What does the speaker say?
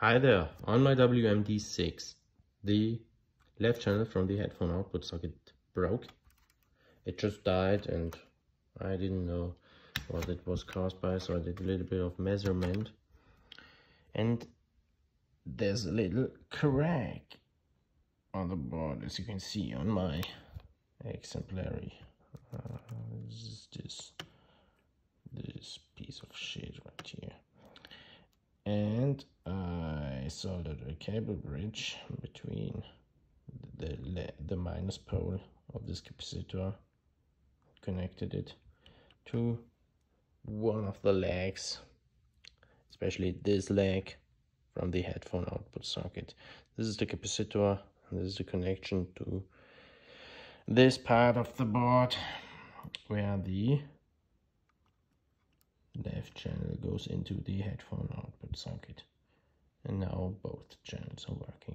Hi there, on my WMD6, the left channel from the headphone output socket broke. It just died and I didn't know what it was caused by, so I did a little bit of measurement. And there's a little crack on the board, as you can see on my exemplary. Uh, this is this, this piece of shit right here. And I soldered a cable bridge between the, the minus pole of this capacitor, connected it to one of the legs, especially this leg from the headphone output socket. This is the capacitor, this is the connection to this part of the board where the left channel goes into the headphone output socket and now both channels are working.